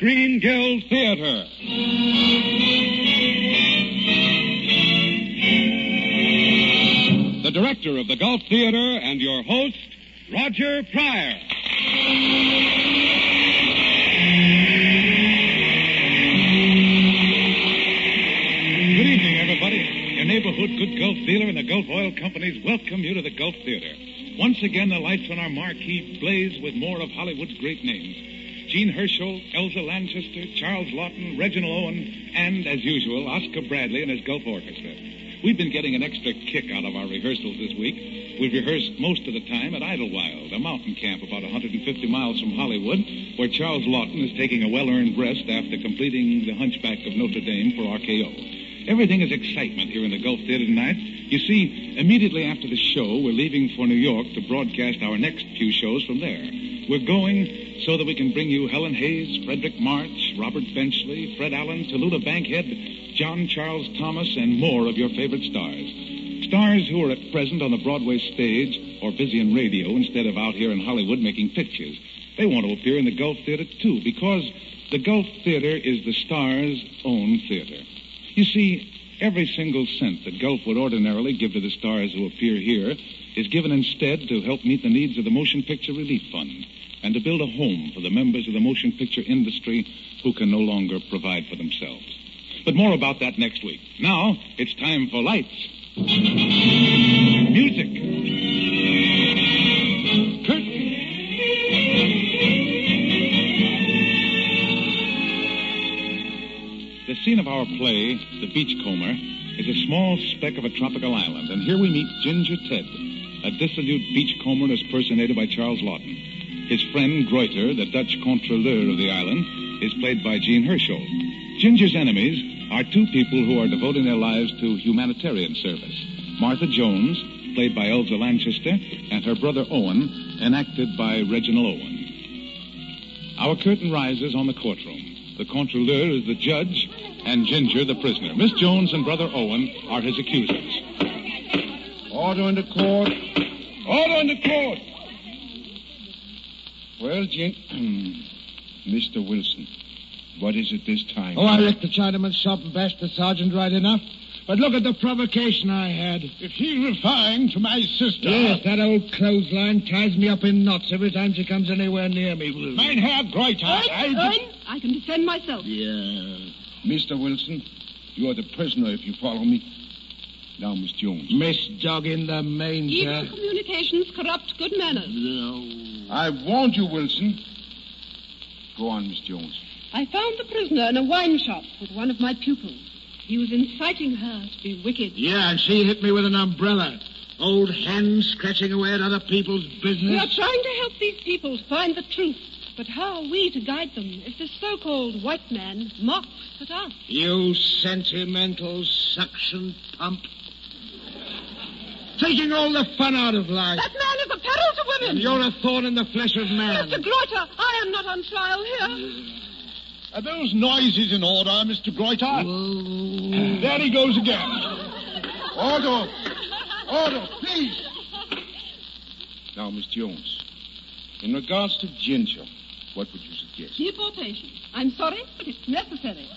Screen Guild Theater. The director of the Gulf Theater and your host, Roger Pryor. Good evening, everybody. Your neighborhood good Gulf dealer and the Gulf Oil Companies welcome you to the Gulf Theater. Once again, the lights on our marquee blaze with more of Hollywood's great names. Jean Hersholt, Elsa Lanchester, Charles Laughton, Reginald Owen, and, as usual, Oscar Bradley and his Gulf Orchestra. We've been getting an extra kick out of our rehearsals this week. We've rehearsed most of the time at Idlewild, a mountain camp about 150 miles from Hollywood, where Charles Laughton is taking a well-earned rest after completing The Hunchback of Notre Dame for RKO. Everything is excitement here in the Gulf Theater tonight. You see, immediately after the show, we're leaving for New York to broadcast our next few shows from there. We're going so that we can bring you Helen Hayes, Fredric March, Robert Benchley, Fred Allen, Tallulah Bankhead, John Charles Thomas, and more of your favorite stars. Stars who are at present on the Broadway stage or busy in radio instead of out here in Hollywood making pictures. They want to appear in the Gulf Theater, too, because the Gulf Theater is the star's own theater. You see, every single cent that Gulf would ordinarily give to the stars who appear here is given instead to help meet the needs of the Motion Picture Relief Fund and to build a home for the members of the motion picture industry who can no longer provide for themselves. But more about that next week. Now, it's time for lights. Music. Curtain. The scene of our play, The Beachcomber, is a small speck of a tropical island, and here we meet Ginger Ted, a dissolute beachcomber impersonated by Charles Laughton. His friend Gruyter, the Dutch controleur of the island, is played by Jean Hersholt. Ginger's enemies are two people who are devoting their lives to humanitarian service. Martha Jones, played by Elsa Lanchester, and her brother Owen, enacted by Reginald Owen. Our curtain rises on the courtroom. The controleur is the judge, and Ginger the prisoner. Miss Jones and brother Owen are his accusers. Order in the court. Order in the court. Well, Gin... Hmm, Mr. Wilson, what is it this time? Oh, I wrecked the Chinaman's shop and bashed the sergeant right enough. But look at the provocation I had. If he's referring to my sister... Yes, that old clothesline ties me up in knots every time she comes anywhere near me. Mein Herr Gruyter, I... Owen, I can defend myself. Yeah. Mr. Wilson, you are the prisoner if you follow me. Now, Miss Jones. Miss Dog in the manger. Evil communications corrupt good manners. I warned you, Wilson. Go on, Miss Jones. I found the prisoner in a wine shop with one of my pupils. He was inciting her to be wicked. Yeah, and she hit me with an umbrella. Old hen scratching away at other people's business. We are trying to help these people find the truth. But how are we to guide them if this so-called white man mocks at us? You sentimental suction pump. Taking all the fun out of life. That man is a peril to women. And you're a thorn in the flesh of man. Mr. Gruyter, I am not on trial here. Are those noises in order, Mr. Gruyter? There he goes again. Order. Order, please. Now, Miss Jones, in regards to Ginger, what would you suggest? Deportation. I'm sorry, but it's necessary.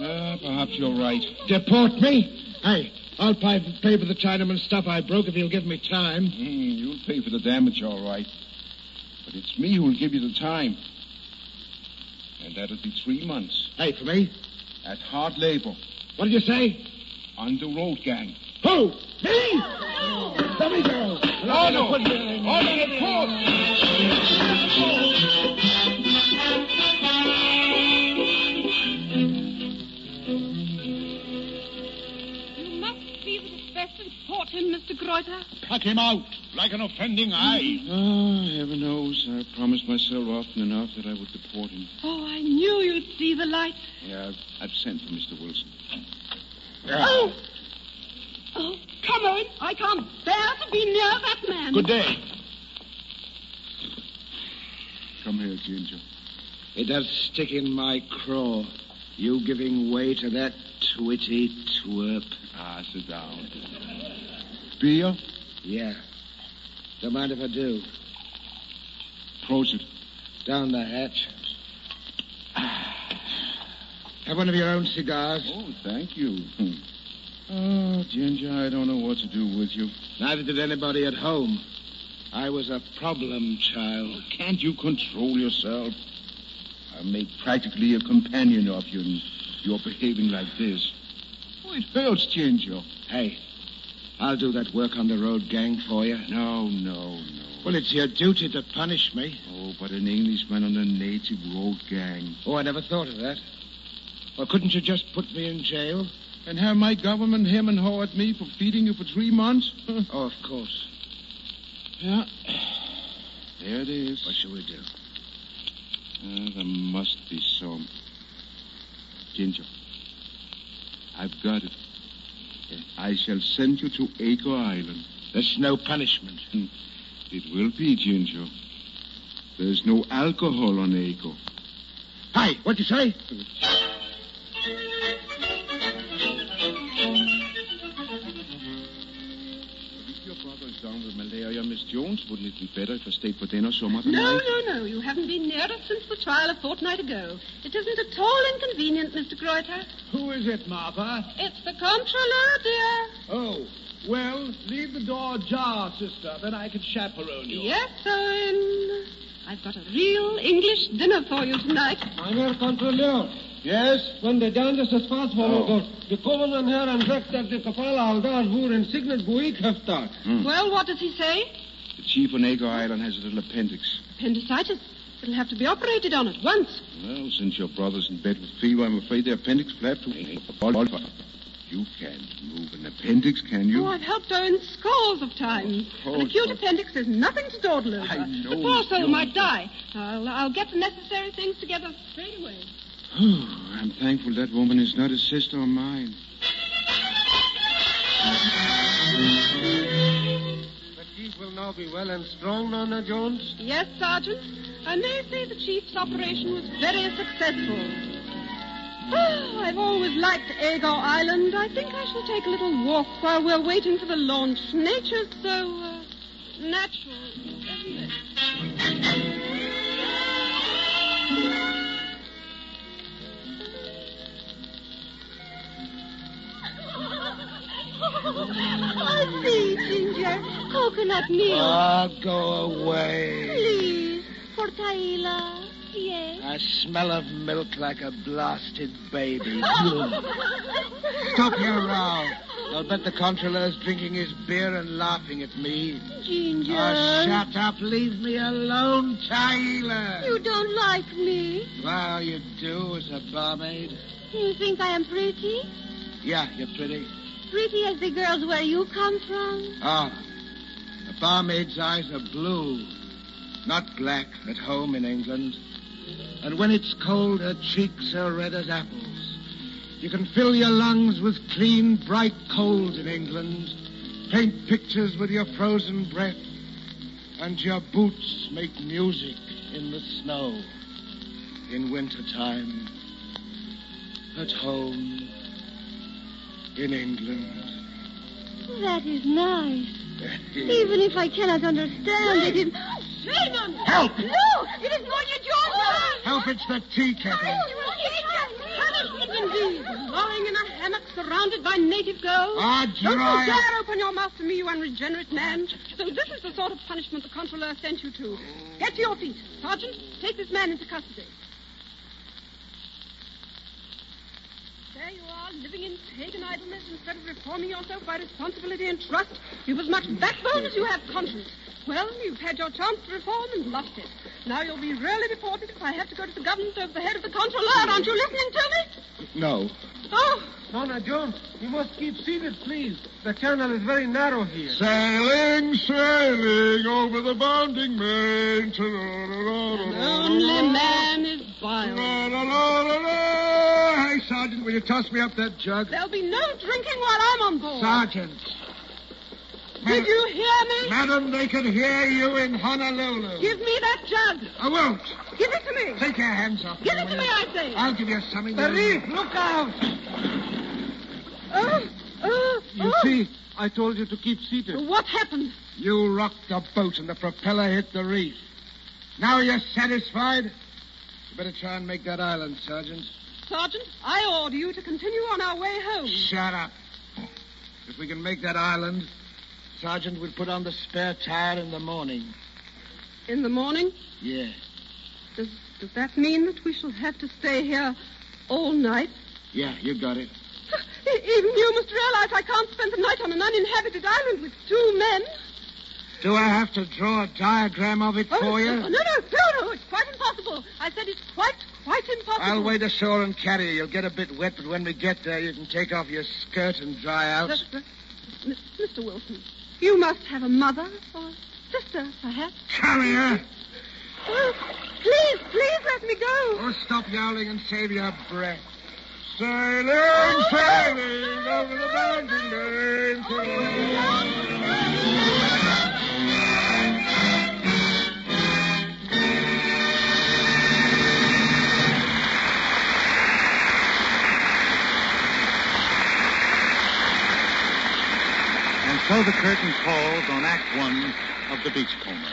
Uh, perhaps you're right. Deport me? Hey, I'll pay, pay for the Chinaman stuff I broke if he'll give me time. Mm, you'll pay for the damage, all right. But it's me who'll give you the time. And that'll be three months Hey, for me? at hard labor What did you say? on the road gang. Who? Me? Let me go. Order! Order the court! Mr. Gruyter. Cut him out like an offending eye. Oh, heaven knows. I promised myself often enough that I would deport him. Oh, I knew you'd see the light. Yeah, I've, I've sent for Mr. Wilson. Oh! Oh, come on. I can't bear to be near that man. Good day. Come here, Ginger. It does stick in my craw. You giving way to that twitty twerp. Ah, sit down. Beer? Yeah. Don't mind if I do. Prosit. Down the hatch. Have one of your own cigars. Oh, thank you. Oh, Ginger, I don't know what to do with you. Neither did anybody at home. I was a problem child. Can't you control yourself? I made practically a companion of you, and you're behaving like this. Oh, it hurts, Ginger. Hey, I'll do that work on the road gang for you. No, no, no. Well, it's your duty to punish me. Oh, but an Englishman on a native road gang. Oh, I never thought of that. Well, couldn't you just put me in jail? And have my government hem and haw at me for feeding you for three months? Oh, of course. yeah. There it is. What shall we do? Uh, there must be some. Ginger, I've got it. I shall send you to Acre Island. There's no punishment. Hmm. It will be, Ginger. There's no alcohol on Acre. Hi, what'd you say? Brother's down with malaria, Miss Jones, wouldn't it be better if I stayed for dinner some other No, night? no, no. no. You haven't been near us since the trial a fortnight ago. It isn't at all inconvenient, Mr. Gruyter. Who is it, Martha? It's the Comptroller, dear. Oh, well, leave the door ajar, sister, then I can chaperone you. Yes, Owen. I've got a real English dinner for you tonight. Mein Herr Kontrolleur. Yes? Von der Dandes des Fahrtsverlogers. Wir kommen dann her und sagt, dass der Kapal Aldar woer in Signet Buik heftat. Well, what does he say? The chief on Acre Island has a little appendix. Appendicitis. It'll have to be operated on at once. Well, since your brother's in bed with fever, I'm afraid the appendix will have to... You can't move an appendix, can you? Oh, I've helped Owen scores of times. Of An acute course. appendix is nothing to dawdle over. I know, the poor soul might die. I'll, I'll get the necessary things together straight away. I'm thankful that woman is not a sister of mine. The chief will now be well and strong, Nana Jones. Yes, Sergeant. I may say the chief's operation was very successful. Oh, I've always liked Agar Island. I think I shall take a little walk while we're waiting for the launch. Nature's so uh, natural, isn't it? I see, Ginger. Coconut milk. Ah, go away. Please, for Taila. Yes. I smell of milk like a blasted baby. Stop your row. I'll bet the controller's drinking his beer and laughing at me. Ginger. Oh, shut up. Leave me alone, Tyler. You don't like me. Well, you do as a barmaid. Do you think I am pretty? Yeah, you're pretty. Pretty as the girls where you come from? Ah, a barmaid's eyes are blue, not black at home in England. And when it's cold, her cheeks are red as apples. You can fill your lungs with clean, bright cold in England, paint pictures with your frozen breath, and your boots make music in the snow in wintertime. At home in England. That is nice. Even if I cannot understand it, it... Shame! Help! No! It is Moya Georgia! Help, it's the tea kettle. Indeed, lying in a hammock surrounded by native girls. Ah, Don't you dare open your mouth to me, you unregenerate man. So this is the sort of punishment the controller sent you to. Get to your feet. Sergeant, take this man into custody. There you are, living in pagan idleness instead of reforming yourself by responsibility and trust. You've as much backbone as you have conscience. Well, you've had your chance to reform and lost it. Now you'll be really deported if I have to go to the government over the head of the controller. Aren't you listening to me? No. Oh, Nana Jones, you must keep seated, please. The channel is very narrow here. Sailing, sailing over the bounding main. only man is vile. Hey, Sergeant, will you toss me up that jug? There'll be no drinking while I'm on board. Sergeant. Did you hear me? Madam, they can hear you in Honolulu. Give me that jug. I won't. Give it to me. Take your hands off Give me, it to me. I say. I'll give you something. The reef, look out! Oh, oh, You oh. see, I told you to keep seated. What happened? You rocked the boat and the propeller hit the reef. Now you're satisfied? You better try and make that island, Sergeant. Sergeant, I order you to continue on our way home. Shut up. If we can make that island, Sergeant will put on the spare tire in the morning. In the morning, Yeah. does, does that mean that we shall have to stay here all night? Yeah, you got it. Even you must realize I can't spend the night on an uninhabited island with two men. Do I have to draw a diagram of it Oh, for you? no, no, no, no, it's quite impossible. I said it's quite, quite impossible. I'll wait ashore and carry you. You'll get a bit wet, but when we get there, you can take off your skirt and dry out. Mr. Wilson, you must have a mother or a sister, perhaps. Here. Oh, please, please let me go. Oh, stop yowling and save your breath. Sailing, sailing over the mountain range. So the curtain falls on Act One of The Beachcomber.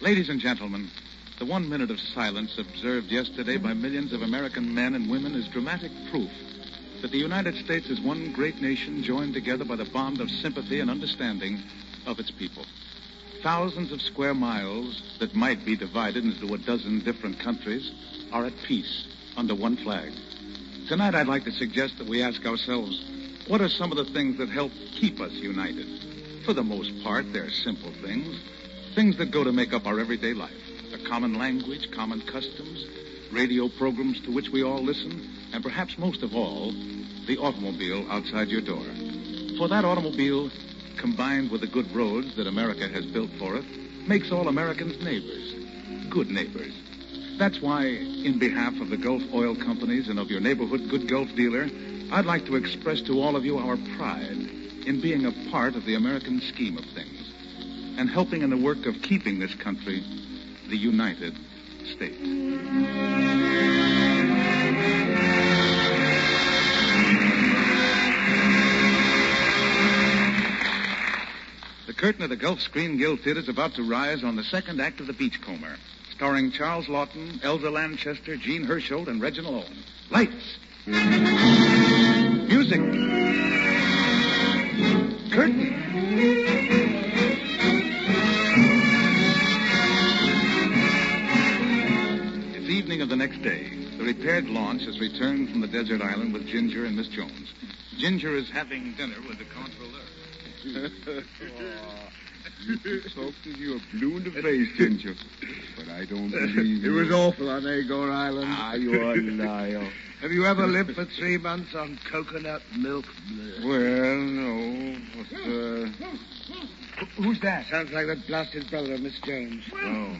Ladies and gentlemen, the one minute of silence observed yesterday by millions of American men and women is dramatic proof that the United States is one great nation joined together by the bond of sympathy and understanding of its people. Thousands of square miles that might be divided into a dozen different countries are at peace under one flag. Tonight, I'd like to suggest that we ask ourselves, what are some of the things that help keep us united? For the most part, they're simple things, things that go to make up our everyday life. A common language, common customs, radio programs to which we all listen, and perhaps most of all, the automobile outside your door. For that automobile, combined with the good roads that America has built for it, makes all Americans neighbors, good neighbors. That's why, in behalf of the Gulf Oil Companies and of your neighborhood good Gulf dealer, I'd like to express to all of you our pride in being a part of the American scheme of things and helping in the work of keeping this country the United States. The curtain of the Gulf Screen Guild Theater is about to rise on the second act of The Beachcomber, starring Charles Laughton, Elsa Lanchester, Jean Hersholt, and Reginald Owen. Lights. Music. Curtain. It's evening of the next day. The repaired launch has returned from the desert island with Ginger and Miss Jones. Ginger is having dinner with the controller. You talk to you are blue in the face, Ginger. But I don't believe It you. was awful on Agor Island. Ah, you are a liar. Have you ever lived for three months on coconut milk? Well, no. But, uh... Who's that? Sounds like that blasted brother of Miss Jones. Oh.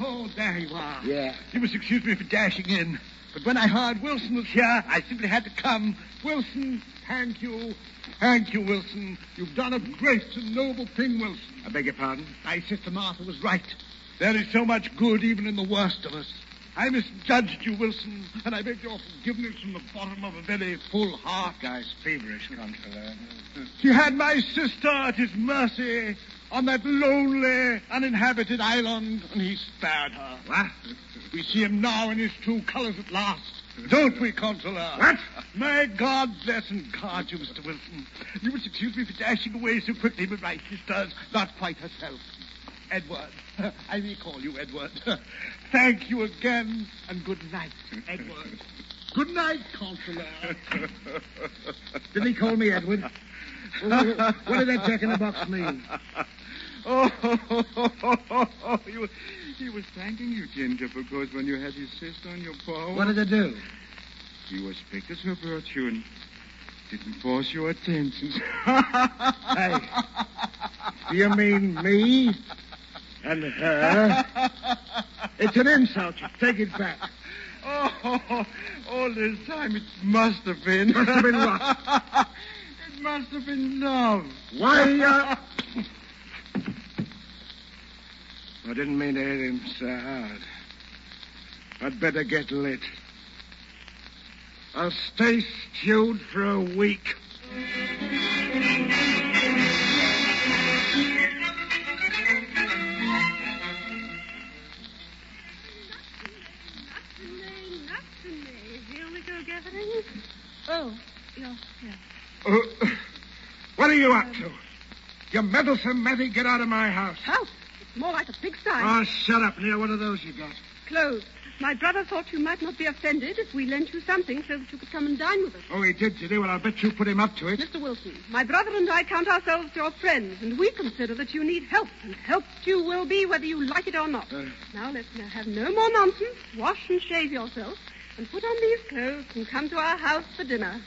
Oh, there you are. Yeah. You must excuse me for dashing in. But when I heard Wilson was here, I simply had to come. Wilson, thank you. Thank you, Wilson. You've done a great and noble thing, Wilson. I beg your pardon? My sister Martha was right. There is so much good even in the worst of us. I misjudged you, Wilson, and I beg your forgiveness from the bottom of a very full heart. Guy's feverish, Consular. He had my sister at his mercy on that lonely, uninhabited island, and he spared her. What? We see him now in his true colors at last. Don't we, Consular? What? May God bless and guard you, Mr. Wilson. You must excuse me for dashing away so quickly, but my sister's not quite herself. Edward. I may call you Edward. Thank you again, and good night, Edward. Good night, Consular. Did he call me Edward? what did that jack in the box mean? Oh, you, he was thanking you, Ginger, because when you had his sister on your paw, What did it do? you respected her virtue and didn't force your attentions. Hey, do you mean me and her? It's an insult. You take it back. Oh, all this time it must have been. Must have been what? it must have been love. Why, uh... I didn't mean to hit him so hard. I'd better get lit. I'll stay stewed for a week. Oh, yes, yes. Uh, what are you up to? You meddlesome Matty, get out of my house. House? More like a big pigsty. Oh, shut up, Neil. What are those you got? Clothes. My brother thought you might not be offended if we lent you something so that you could come and dine with us. Oh, he did, did he? Well, I'll bet you put him up to it. Mr. Wilson, my brother and I count ourselves your friends, and we consider that you need help, and helped you will be whether you like it or not. Uh. Now let's have no more nonsense. Wash and shave yourself, and put on these clothes and come to our house for dinner.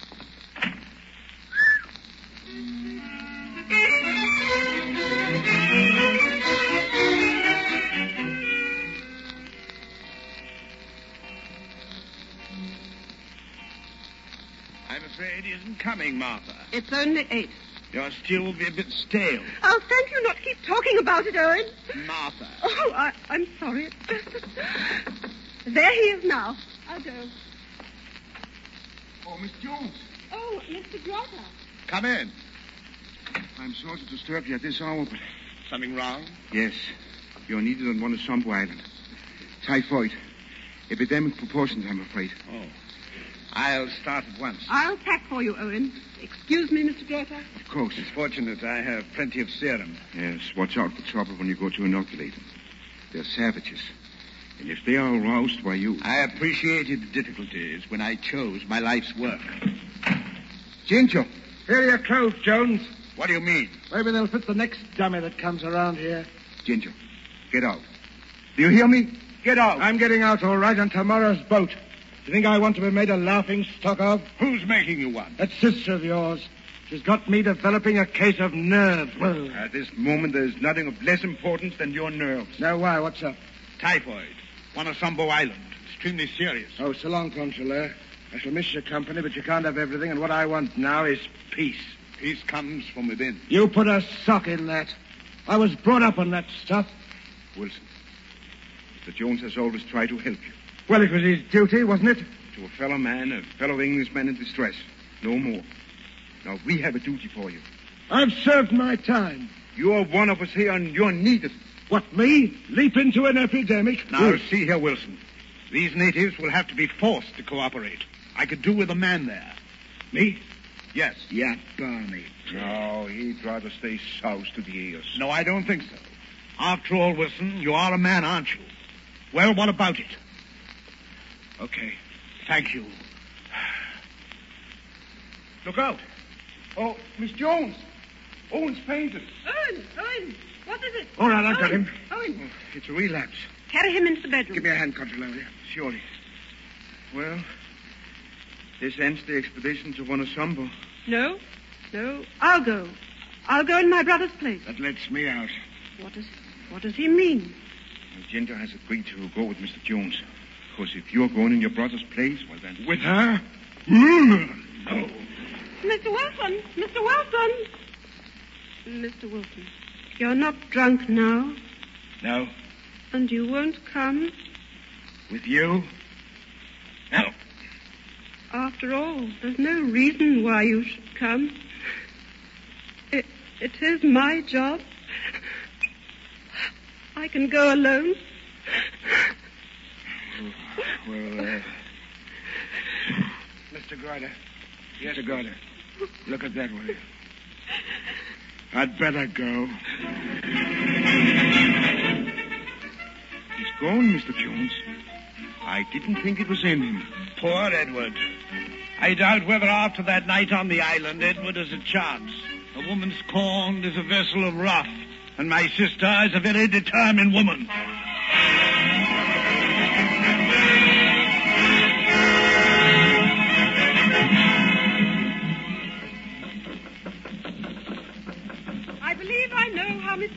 Coming, Martha. It's only eight. Your stew will be a bit stale. Oh, thank you not keep talking about it, Owen. Martha. Oh, I, I'm sorry. there he is now. I'll go. Oh, Miss Jones. Oh, Mr. Gruyter. Come in. I'm sorry to disturb you at this hour, but Something wrong? yes, you're needed on one of Sambo Island. Typhoid. Epidemic proportions, I'm afraid. Oh. I'll start at once. I'll pack for you, Owen. Excuse me, Mr. Gruyter. Of course. It's fortunate I have plenty of serum. Yes, watch out for trouble when you go to inoculate them. They're savages. And if they are aroused by you... I appreciated the difficulties when I chose my life's work. Ginger, Here are your clothes, Jones. What do you mean? Maybe they'll fit the next dummy that comes around here. Ginger, get out. Do you hear me? Get out. I'm getting out all right on tomorrow's boat. You think I want to be made a laughing stock of? Who's making you one? That sister of yours. She's got me developing a case of nerves. Well, At this moment, there's nothing of less importance than your nerves. now why? What's up? Typhoid. One of Sambo Island. Extremely serious. Oh, so long, Consular. I shall miss your company, but you can't have everything, and what I want now is peace. Peace comes from within. You put a sock in that. I was brought up on that stuff. Wilson, Mr. Jones has always tried to help you. Well, it was his duty, wasn't it? To a fellow man, a fellow Englishman in distress. No more. Now, we have a duty for you. I've served my time. You're one of us here, and you're needed. What, me? Leap into an epidemic? Now, see here, Wilson. These natives will have to be forced to cooperate. I could do with a man there. Me? Yes. Yeah, Barney. No, he'd rather stay south to the ears. No, I don't think so. After all, Wilson, you are a man, aren't you? Well, what about it? Okay. Thank you. Look out. Oh, Miss Jones. Owen's fainted. Owen, Owen, what is it? All right, I've got him. Owen, It's a relapse. carry him into the bedroom. Give me a hand, will? Surely. Well, this ends the expedition to Wanasumbo. No, no, I'll go. I'll go in my brother's place. That lets me out. What does, what does he mean? Well, Ginger has agreed to go with Mr. Jones. Because if you're going in your brother's place, well then. With her? Hmm. No. Mr. Wilson, Mr. Wilson. Mr. Wilson, you're not drunk now, No. and you won't come. With you? No. After all, there's no reason why you should come. It, it is my job. I can go alone. Well, uh, Mr. Grider. Yes, Mr. Look at that way. I'd better go. he's gone, Mr. Jones. I didn't think it was in him. Poor Edward. I doubt whether after that night on the island, Edward has a chance. A woman scorned is a vessel of wrath, and my sister is a very determined woman.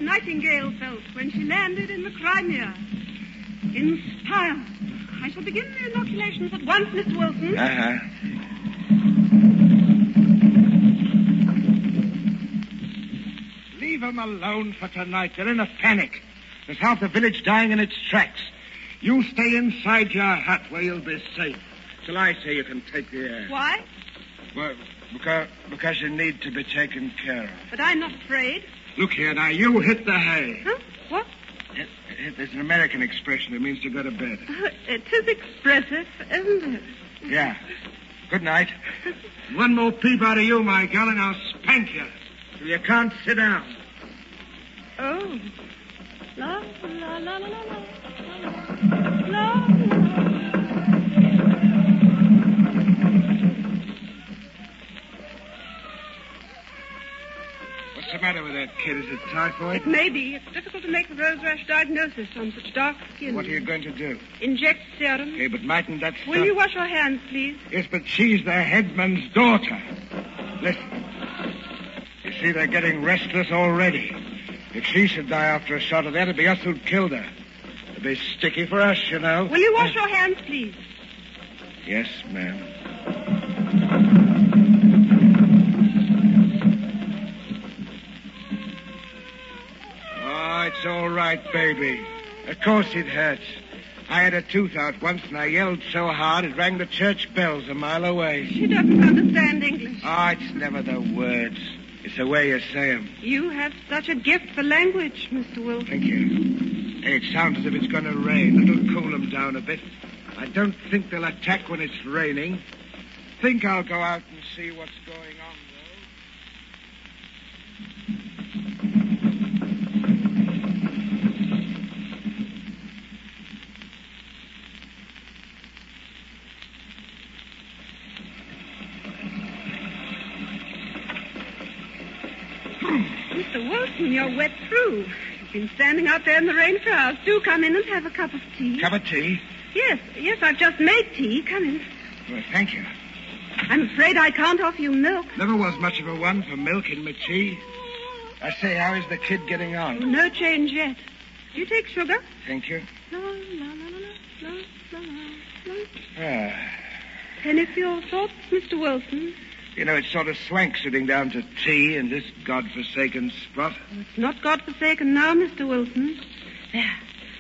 Nightingale felt when she landed in the Crimea. In style. I shall begin the inoculations at once, Mr. Wilson. Uh-huh. Leave them alone for tonight. They're in a panic. There's half the village dying in its tracks. You stay inside your hut where you'll be safe. Till I say you can take the air. Why? Well, because, because you need to be taken care of. But I'm not afraid. Look here now, you hit the hay. Huh? What? It, it, it's an American expression. It means to go to bed. Uh, It is expressive, isn't it? Yeah. Good night. One more peep out of you, my girl, and I'll spank you. till you can't sit down. Oh. La, la, la, la, la, la. La, la. Matter with that kid? Is it typhoid? It may be. It's difficult to make a rose rash diagnosis on such dark skin. What are you going to do? Inject serum. Okay, but mightn't that stop... Will you wash your hands, please? Yes, but she's the headman's daughter. Listen. You see, they're getting restless already. If she should die after a shot of that, it'd be us who'd killed her. It'd be sticky for us, you know. Will you wash your hands, please? Yes, ma'am. It's all right, baby. Of course it hurts. I had a tooth out once, and I yelled so hard it rang the church bells a mile away. She doesn't understand English. Oh, it's never the words. It's the way you say 'em. You have such a gift for language, Mr. Wilson. Thank you. Hey, it sounds as if it's going to rain. It'll cool 'em down a bit. I don't think they'll attack when it's raining. Think I'll go out and see what's going on, through. You've been standing out there in the rain for hours. Do come in and have a cup of tea. Cup of tea? Yes, yes, I've just made tea. Come in. Well, thank you. I'm afraid I can't offer you milk. Never was much of a one for milk in my tea. I say, how is the kid getting on? No change yet. Do you take sugar? Thank you. La, la, la, la, la, la, la. Ah. Any for your thoughts, Mr. Wilson? You know, it's sort of swank sitting down to tea in this godforsaken spot. It's not godforsaken now, Mr. Wilson. There.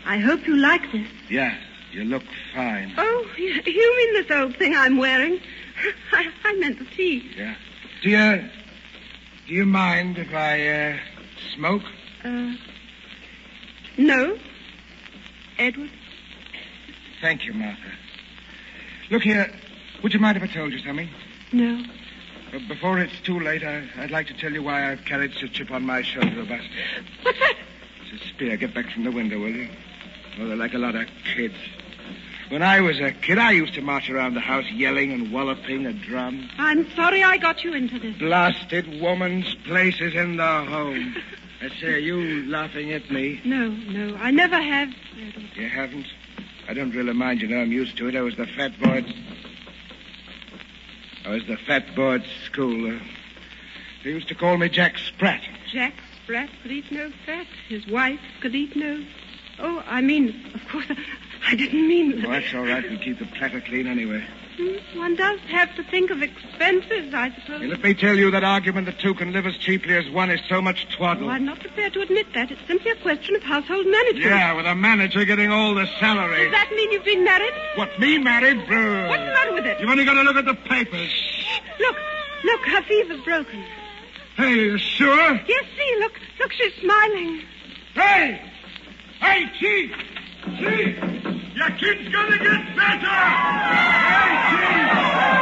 I hope you like this. Yeah, you look fine. Oh, you you mean this old thing I'm wearing? I, I meant the tea. Yeah. Do you, do you mind if I, uh, smoke? Uh, no. Edward? Thank you, Martha. Look here, would you mind if I told you something? No. Before it's too late, I, I'd like to tell you why I've carried such a chip on my shoulder about What's that? It's a spear. Get back from the window, will you? Oh, they're like a lot of kids. When I was a kid, I used to march around the house yelling and walloping a drum. I'm sorry I got you into this. Blasted woman's place is in the home. I say, are you laughing at me? No, no, I never have. You haven't? I don't really mind, you know. I'm used to it. I was the fat boy. Was the fat boy at school. Uh, they used to call me Jack Spratt. Jack Spratt could eat no fat. His wife could eat no. Oh, I mean, of course, I didn't mean. Oh, that's all right. We keep the platter clean anyway. Hmm, One does have to think of expenses, I suppose. Hey, let me tell you that argument that two can live as cheaply as one is so much twaddle. Oh, I'm not prepared to admit that. It's simply a question of household management. Yeah, with a manager getting all the salary. Does that mean you've been married? What, me married? Bro. What's the matter with it? You've only got to look at the papers. Look, look, her fever's broken. Hey, you sure? Yes, see, look, look, she's smiling. Hey! Hey, Chief! Chief! Your kid's gonna get better! Hey, Chief!